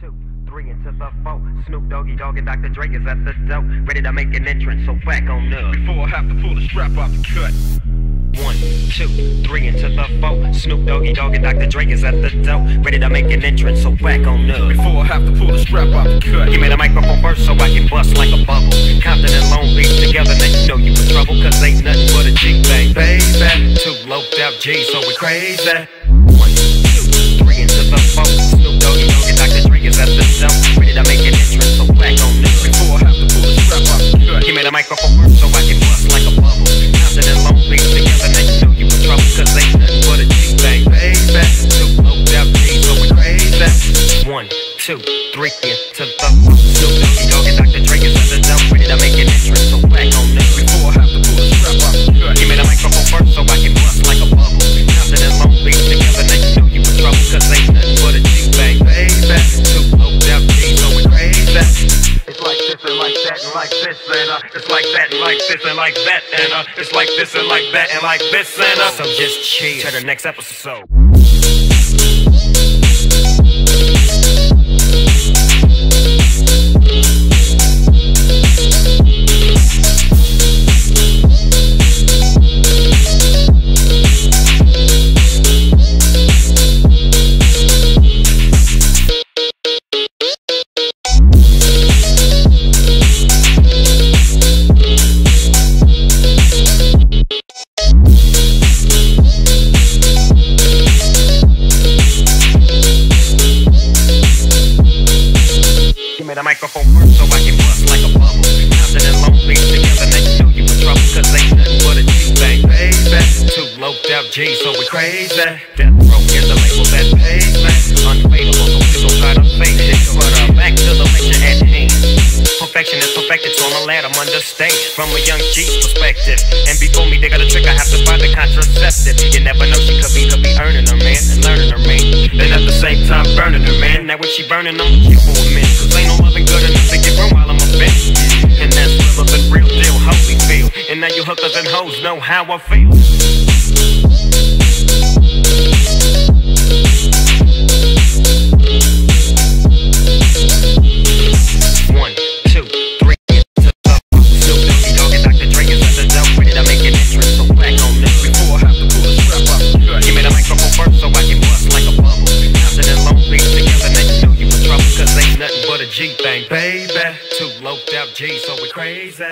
two, three into the four. Snoop Doggy Dogg and Dr. Dre is at the door, ready to make an entrance. So back on up. Before I have to pull the strap off the cut. One, two, three into the four. Snoop Doggy Dogg and Dr. Dre is at the door, ready to make an entrance. So back on up. Before I have to pull the strap off the cut. Give me the microphone first so I can bust like a bubble. Compton and Long Beach together, now you know you in trouble. Cause ain't nothing but a G thing, baby. Two loped out G's, so we crazy. One, two, three into the four. The ready to make an entrance. So back on up. Before I have to pull the microphone so I can bust like a bubble. And Beach together, you know ain't nothing but baby. Two so crazy. One, two, three into the this and uh, it's like that and like this and like that and uh, it's like this and like that and like this and uh. So just chill to the next episode. Me so I can bust like a bubble. Compton and Beach together, you know you in trouble. Cause ain't nothing but a G thing, baby. Two loped out G's, so we crazy. Death Row is the label that pays, man. Unfadable, so please don't try to fake it. But uh, back to the lecture at hand. Perfection is perfected, so I'm glad I'm understand from a young G's perspective. And before me, they got a trick, I have to find the contraceptive. You never know, she could be, could be earning her, man, and learning her, man. Then at the same time, burning her, man. Now when she burning, I'm a. Ain't no loving good enough to get run while I'm a bitch. And that's relevant, real deal, how we feel. And now you hookers and hoes know how I feel. G thing, baby. Two loped out G's, so we crazy.